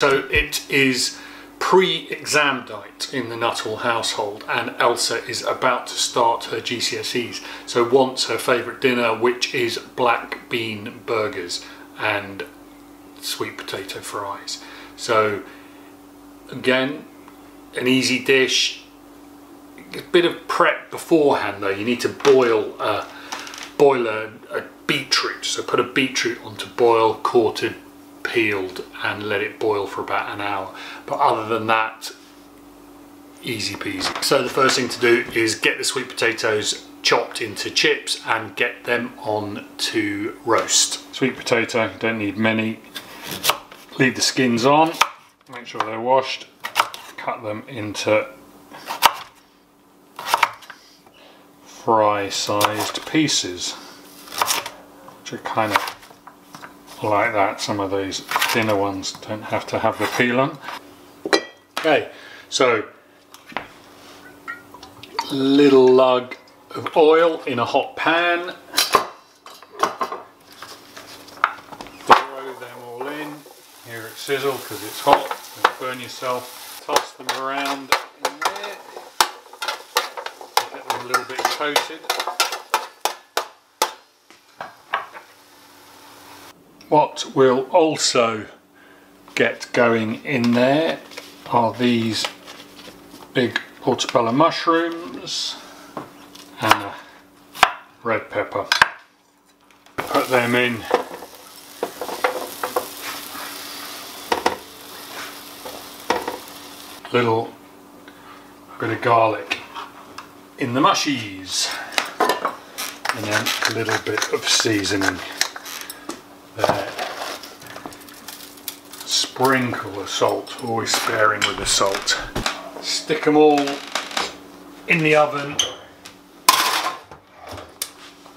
So it is pre-exam night in the Nuthall household and Elsa is about to start her GCSEs. So wants her favourite dinner which is black bean burgers and sweet potato fries. So again, an easy dish. A bit of prep beforehand though. You need to boil a, boil a, a beetroot. So put a beetroot onto boil, quartered peeled and let it boil for about an hour. But other than that, easy peasy. So the first thing to do is get the sweet potatoes chopped into chips and get them on to roast. Sweet potato, don't need many. Leave the skins on, make sure they're washed, cut them into fry sized pieces, which are kind of like that. Some of these thinner ones don't have to have the peel on. Okay, so little lug of oil in a hot pan. Throw them all in. Hear it sizzle because it's hot. Don't burn yourself. Toss them around in there. Get them a little bit coated. What we'll also get going in there are these big portobello mushrooms and red pepper. Put them in. Little bit of garlic in the mushies. And then a little bit of seasoning Sprinkle of salt, always sparing with the salt. Stick them all in the oven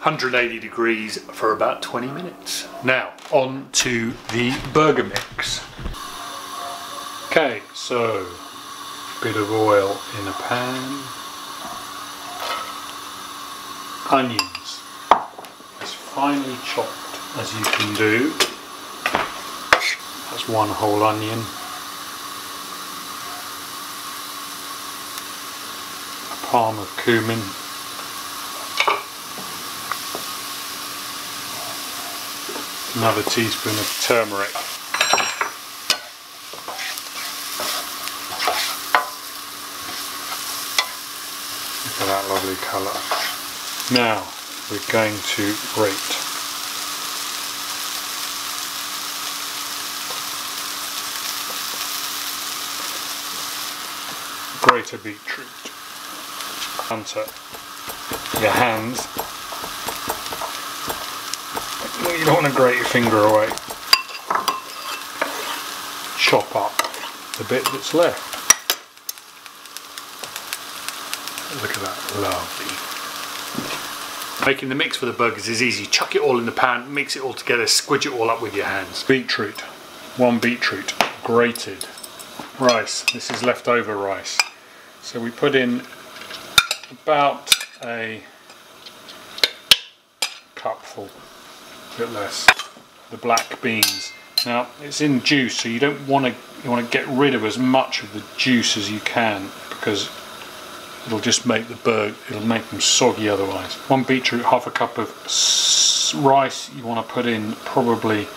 180 degrees for about 20 minutes. Now on to the burger mix. Okay, so bit of oil in a pan. Onions, as finely chopped as you can do. That's one whole onion. A palm of cumin. Another teaspoon of turmeric. Look at that lovely colour. Now we're going to grate grate a beetroot onto your hands. You don't want to grate your finger away. Chop up the bit that's left. Look at that, lovely. Making the mix for the burgers is easy. Chuck it all in the pan, mix it all together, squidge it all up with your hands. Beetroot, one beetroot, grated. Rice, this is leftover rice. So we put in about a cupful, a bit less, the black beans. Now it's in juice, so you don't want to you want to get rid of as much of the juice as you can because it'll just make the bird it'll make them soggy otherwise. One beetroot, half a cup of rice. You want to put in probably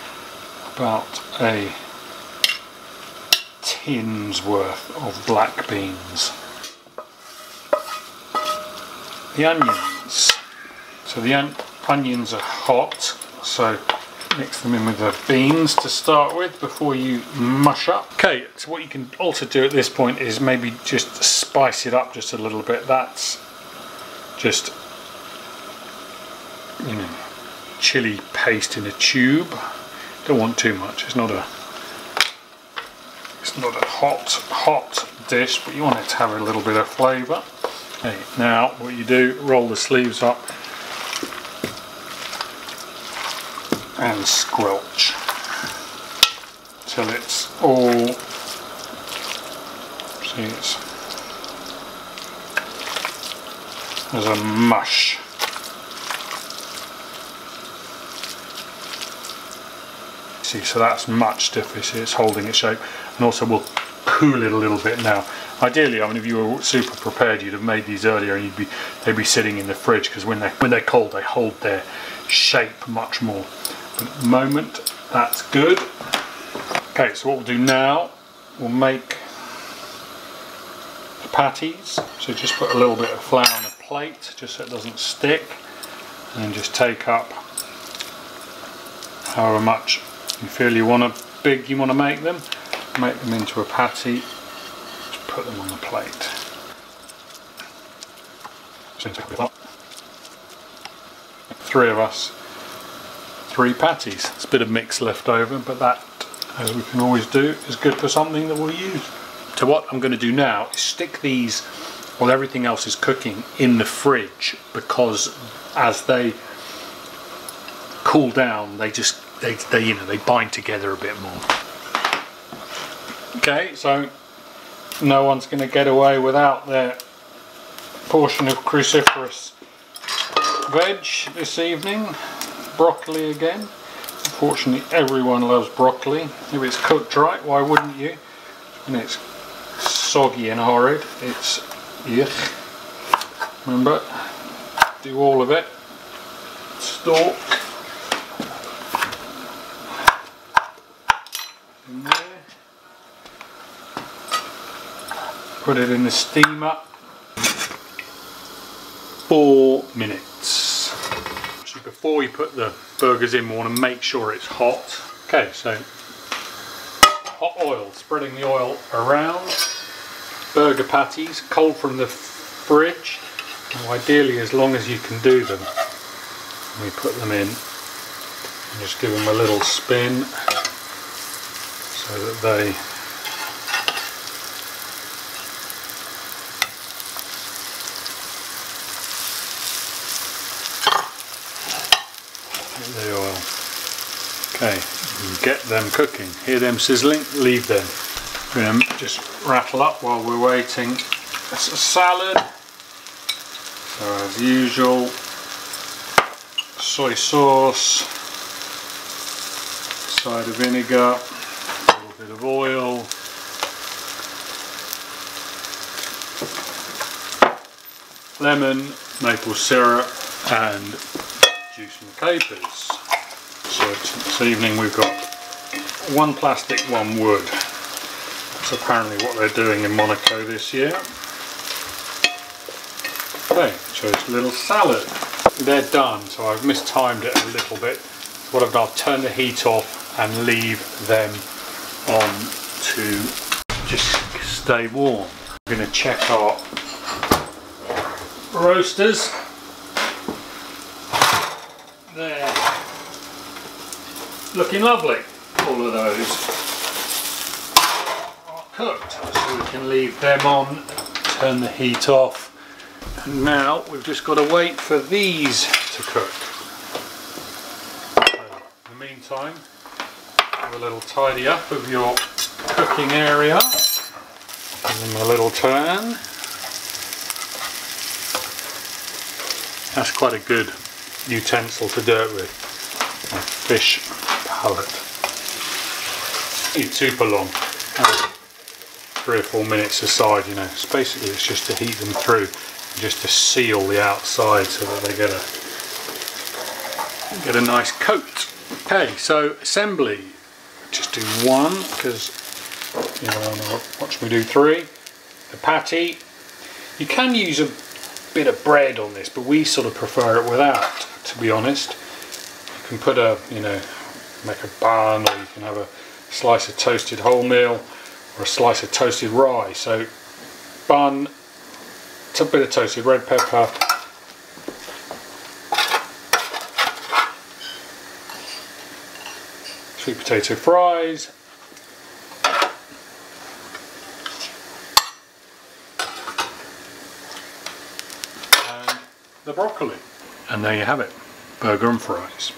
about a tin's worth of black beans the onions. So the on onions are hot, so mix them in with the beans to start with before you mush up. Okay, so what you can also do at this point is maybe just spice it up just a little bit. That's just, you know, chili paste in a tube. Don't want too much. It's not a it's not a hot, hot dish, but you want it to have a little bit of flavour. Okay, now what you do, roll the sleeves up and squelch till it's all, see it's as a mush. See, so that's much stiffer. See, it's holding its shape, and also we'll cool it a little bit now. Ideally, I mean, if you were super prepared, you'd have made these earlier, and you'd be they'd be sitting in the fridge because when they when they're cold, they hold their shape much more. But at the moment, that's good. Okay, so what we'll do now, we'll make the patties. So just put a little bit of flour on a plate, just so it doesn't stick, and just take up however much you feel you want to big you want to make them. Make them into a patty. Put them on the plate. Three of us, three patties. It's a bit of mix left over, but that, as we can always do, is good for something that we'll use. So what I'm going to do now is stick these, while everything else is cooking, in the fridge because as they cool down, they just they, they you know they bind together a bit more. Okay, so no one's going to get away without their portion of cruciferous veg this evening. Broccoli again. Unfortunately, everyone loves broccoli. If it's cooked right, why wouldn't you? And it's soggy and horrid. It's yuck. Remember, do all of it. Stalk. In there. Put it in the steamer. Four minutes. So before you put the burgers in, we want to make sure it's hot. Okay, so hot oil, spreading the oil around. Burger patties, cold from the fridge. Ideally, as long as you can do them. We put them in and just give them a little spin so that they the oil. Get them cooking. Hear them sizzling? Leave them. We're going to just rattle up while we're waiting. It's a salad. So as usual, soy sauce, cider vinegar, a little bit of oil, lemon, maple syrup and juice and capers. So this evening we've got one plastic, one wood. That's apparently what they're doing in Monaco this year. Okay, so it's a little salad. They're done, so I've mistimed it a little bit. What I've done, I've turned the heat off and leave them on to just stay warm. I'm going to check our roasters. Looking lovely. All of those are cooked. So we can leave them on, turn the heat off. And now we've just got to wait for these to cook. In the meantime, have a little tidy up of your cooking area. Give them a little turn. That's quite a good utensil to do it with. Fish palette. Need super long. Three or four minutes aside, you know. It's basically it's just to heat them through, just to seal the outside so that they get a get a nice coat. Okay, so assembly. Just do one because you know watch me do three. The patty. You can use a bit of bread on this, but we sort of prefer it without, to be honest. You can put a, you know, make a bun, or you can have a slice of toasted wholemeal, or a slice of toasted rye. So, bun, a bit of toasted red pepper, sweet potato fries, and the broccoli. And there you have it, burger and fries.